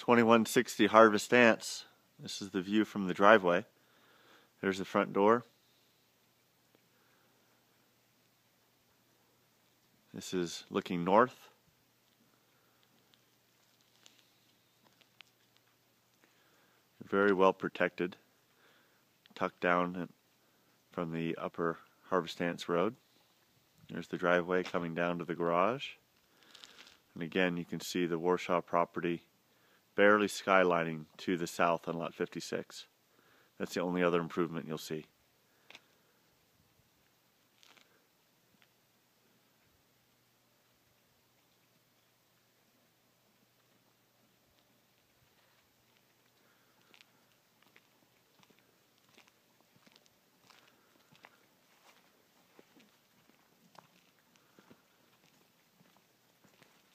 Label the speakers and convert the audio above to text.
Speaker 1: 2160 Harvest Dance. This is the view from the driveway. There's the front door. This is looking north. Very well protected, tucked down from the upper Harvest Dance Road. There's the driveway coming down to the garage. And again, you can see the Warshaw property barely skylining to the south on lot 56. That's the only other improvement you'll see.